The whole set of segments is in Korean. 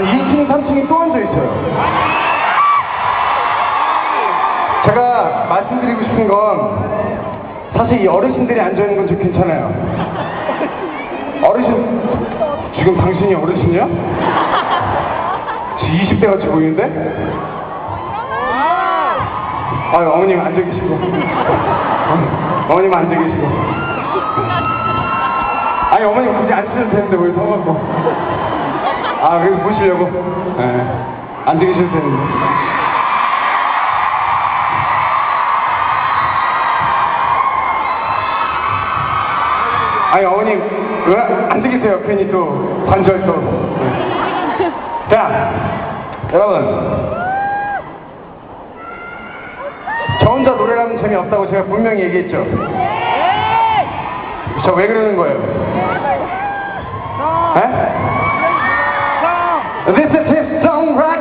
아니 2층, 3층이 또 앉아 있어요. 제가 말씀드리고 싶은 건 사실 이 어르신들이 앉아 있는 건 좀 괜찮아요. 어르신 지금 당신이 어르신이야? 지금 20대 같이 보이는데? 아 어머님 앉아 계시고 어, 어머님 앉아 계시고 아니 어머님 굳이 앉으셔도 되는데 왜 서갖고 아 그래서 보시려고? 네. 앉아 계셔도 되는데 아니 어머님 왜 앉아 계세요? 괜히 또 관절 또. 네. 자 여러분. 저 혼자 노래를 하면 재미없다고 제가 분명히 얘기했죠. 저 왜 그러는 거예요? 에? This is his song right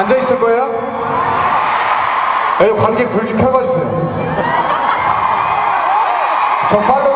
앉아 있을 거예요? 여기 관객 불좀 켜봐 주세요. 저 팔로